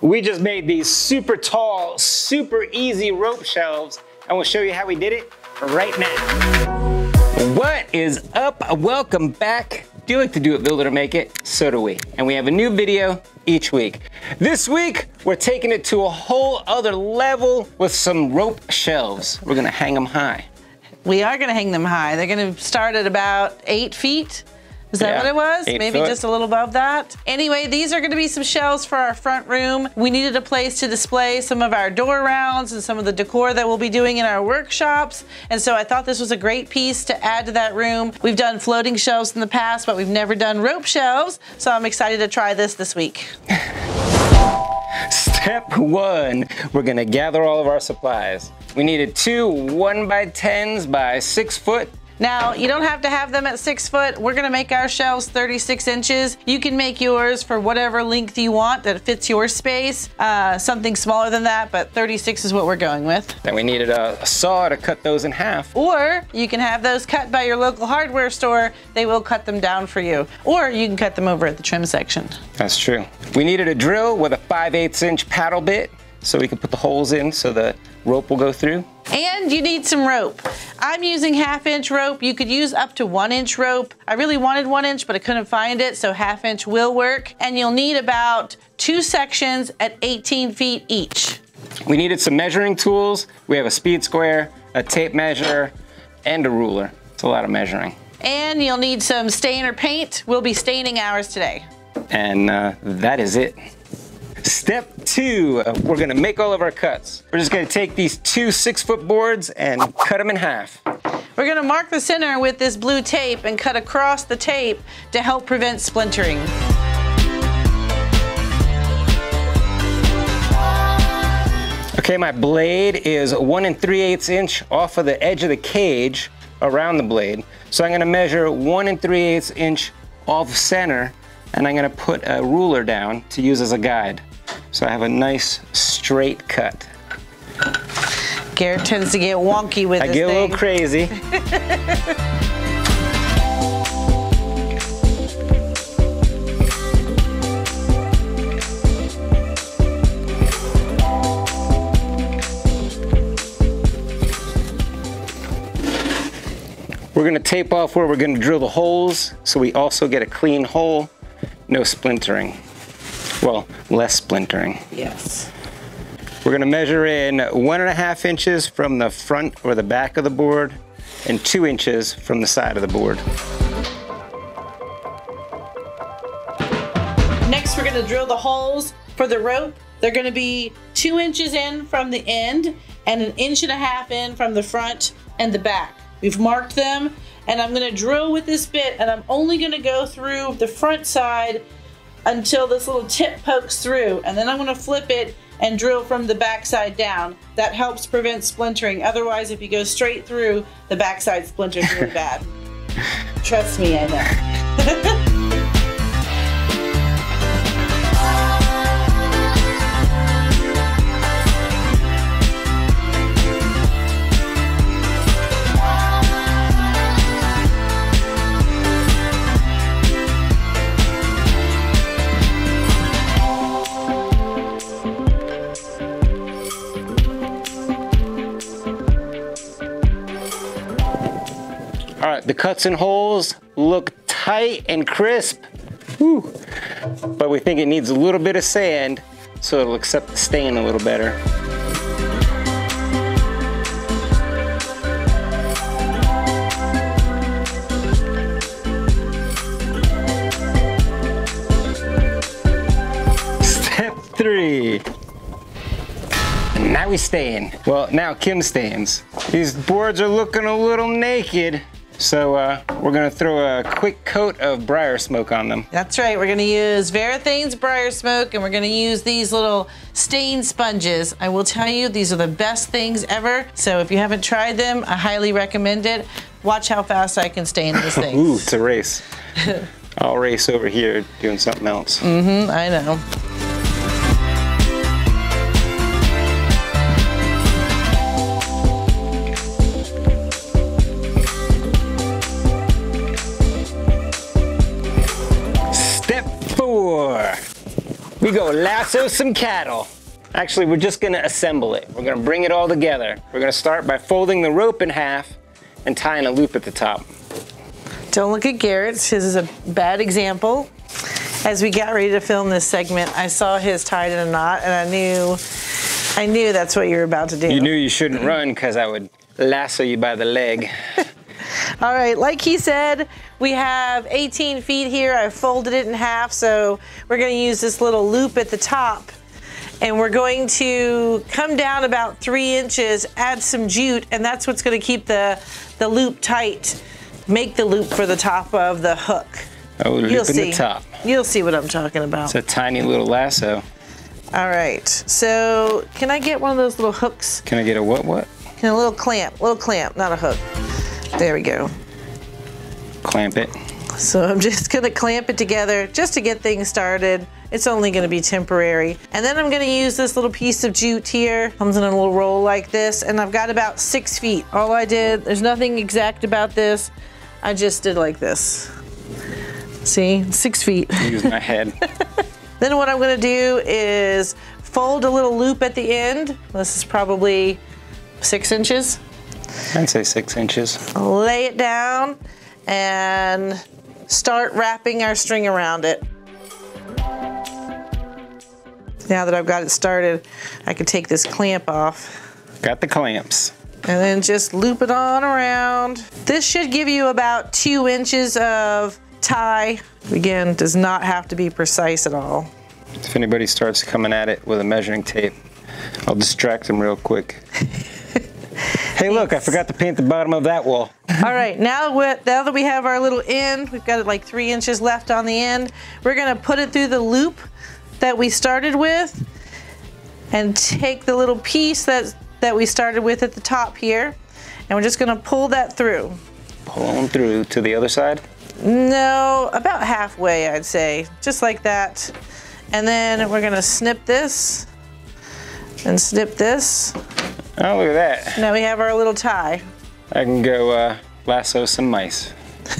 We just made these super tall, super easy rope shelves, and we'll show you how we did it right now. What is up? Welcome back. Do you like to do it, build it, or make it? So do we. And we have a new video each week. This week, we're taking it to a whole other level with some rope shelves. We're gonna hang them high. We are gonna hang them high. They're gonna start at about eight feet. Is that Yeah, what it was? Maybe foot. just a little above that. Anyway, these are gonna be some shelves for our front room. We needed a place to display some of our door rounds and some of the decor that we'll be doing in our workshops. And so I thought this was a great piece to add to that room. We've done floating shelves in the past, but we've never done rope shelves. So I'm excited to try this this week. Step one, we're gonna gather all of our supplies. We needed two one by tens by six foot. Now, you don't have to have them at six foot. We're gonna make our shelves 36 inches. You can make yours for whatever length you want that fits your space. Uh, something smaller than that, but 36 is what we're going with. Then we needed a, a saw to cut those in half. Or you can have those cut by your local hardware store. They will cut them down for you. Or you can cut them over at the trim section. That's true. We needed a drill with a 5 8 inch paddle bit so we could put the holes in so the rope will go through. And you need some rope. I'm using half inch rope. You could use up to one inch rope. I really wanted one inch, but I couldn't find it, so half inch will work. And you'll need about two sections at 18 feet each. We needed some measuring tools. We have a speed square, a tape measure, and a ruler. It's a lot of measuring. And you'll need some stain or paint. We'll be staining ours today. And uh, that is it. Step two, uh, we're gonna make all of our cuts. We're just gonna take these two six foot boards and cut them in half. We're gonna mark the center with this blue tape and cut across the tape to help prevent splintering. Okay, my blade is one and three eighths inch off of the edge of the cage around the blade. So I'm gonna measure one and three eighths inch off center and I'm gonna put a ruler down to use as a guide. So I have a nice straight cut. Garrett tends to get wonky with I this get a little crazy. We're gonna tape off where we're gonna drill the holes so we also get a clean hole, no splintering. Well, less splintering. Yes. We're gonna measure in one and a half inches from the front or the back of the board and two inches from the side of the board. Next, we're gonna drill the holes for the rope. They're gonna be two inches in from the end and an inch and a half in from the front and the back. We've marked them and I'm gonna drill with this bit and I'm only gonna go through the front side until this little tip pokes through and then I'm gonna flip it and drill from the back side down. That helps prevent splintering. Otherwise, if you go straight through, the backside splinters really bad. Trust me, I know. The cuts and holes look tight and crisp. But we think it needs a little bit of sand so it'll accept the stain a little better. Step three. Now we stain. Well, now Kim stains. These boards are looking a little naked. So uh, we're gonna throw a quick coat of briar smoke on them. That's right. We're going to use Varathane's Briar Smoke and we're going to use these little stain sponges. I will tell you, these are the best things ever. So if you haven't tried them, I highly recommend it. Watch how fast I can stain this thing. Ooh, it's a race. I'll race over here doing something else. Mm, hmm, I know. We go lasso some cattle. Actually, we're just gonna assemble it. We're gonna bring it all together. We're gonna start by folding the rope in half and tying a loop at the top. Don't look at Garrett's. His is a bad example. As we got ready to film this segment, I saw his tied in a knot and I knew I knew that's what you were about to do. You knew you shouldn't run because I would lasso you by the leg. All right, like he said, we have 18 feet here. I folded it in half, so we're gonna use this little loop at the top and we're going to come down about three inches, add some jute, and that's what's gonna keep the, the loop tight. Make the loop for the top of the hook. Oh, loop You'll in see. the top. You'll see what I'm talking about. It's a tiny little lasso. All right, so can I get one of those little hooks? Can I get a what what? Can a little clamp, little clamp, not a hook. There we go. Clamp it. So I'm just gonna clamp it together just to get things started. It's only gonna be temporary. And then I'm gonna use this little piece of jute here. Comes in a little roll like this, and I've got about six feet. All I did, there's nothing exact about this. I just did like this. See, six feet. Use my head. Then what I'm gonna do is fold a little loop at the end. This is probably six inches. I'd say six inches. Lay it down and start wrapping our string around it. Now that I've got it started, I can take this clamp off Got the clamps. and then just loop it on around. This should give you about two inches of tie. Again, does not have to be precise at all. If anybody starts coming at it with a measuring tape, I'll distract them real quick. hey, look, I forgot to paint the bottom of that wall. All right, now, now that we have our little end, we've got it like three inches left on the end. We're gonna put it through the loop that we started with and take the little piece that, that we started with at the top here. And we're just gonna pull that through. Pull them through to the other side. No, about halfway, I'd say, just like that. And then we're gonna snip this and snip this. Oh, look at that. Now we have our little tie. I can go uh, lasso some mice.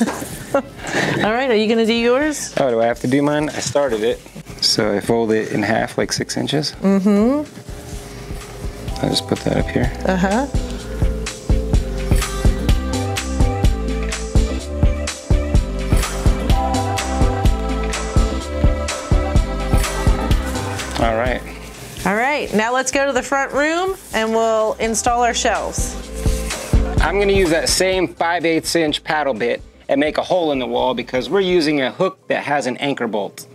All right, are you gonna do yours? Oh, do I have to do mine? I started it. So I fold it in half, like six inches. Mm-hmm. I'll just put that up here. Uh-huh. Right, now let's go to the front room and we'll install our shelves. I'm gonna use that same 5 8 inch paddle bit and make a hole in the wall because we're using a hook that has an anchor bolt.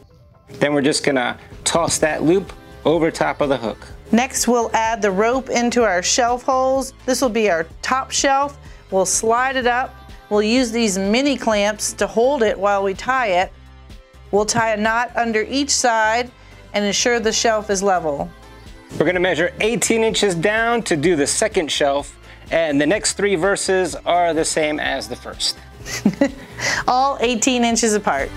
Then we're just gonna toss that loop over top of the hook. Next, we'll add the rope into our shelf holes. This will be our top shelf. We'll slide it up. We'll use these mini clamps to hold it while we tie it. We'll tie a knot under each side and ensure the shelf is level. We're gonna measure 18 inches down to do the second shelf, and the next three verses are the same as the first. All 18 inches apart.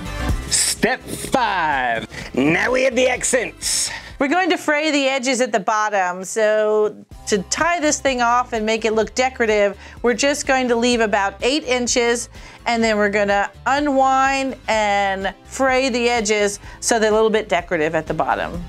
Step five. Now we have the accents. We're going to fray the edges at the bottom. So to tie this thing off and make it look decorative, we're just going to leave about eight inches and then we're gonna unwind and fray the edges so they're a little bit decorative at the bottom.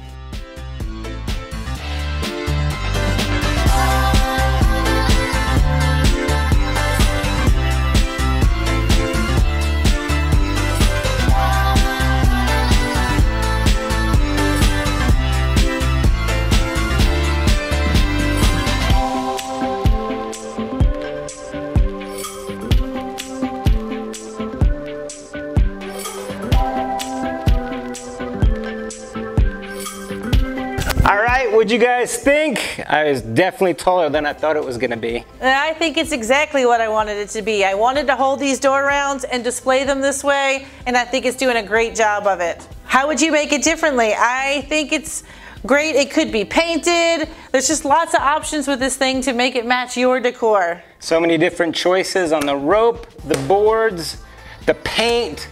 Right, what'd you guys think? I was definitely taller than I thought it was gonna be. I think it's exactly what I wanted it to be. I wanted to hold these door rounds and display them this way, and I think it's doing a great job of it. How would you make it differently? I think it's great. It could be painted. There's just lots of options with this thing to make it match your decor. So many different choices on the rope, the boards, the paint.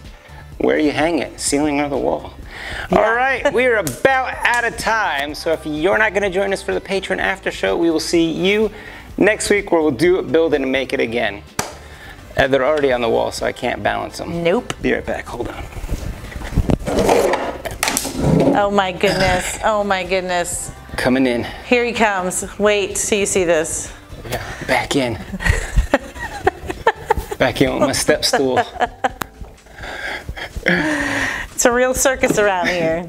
Where you hang it, ceiling or the wall. All right, we are about out of time. So if you're not going to join us for the Patreon after show, we will see you next week where we'll do it, build it, and make it again. Uh, they're already on the wall, so I can't balance them. Nope. Be right back. Hold on. Oh my goodness. Oh my goodness. Coming in. Here he comes. Wait till you see this. Yeah, back in. back in with my step stool. It's a real circus around here.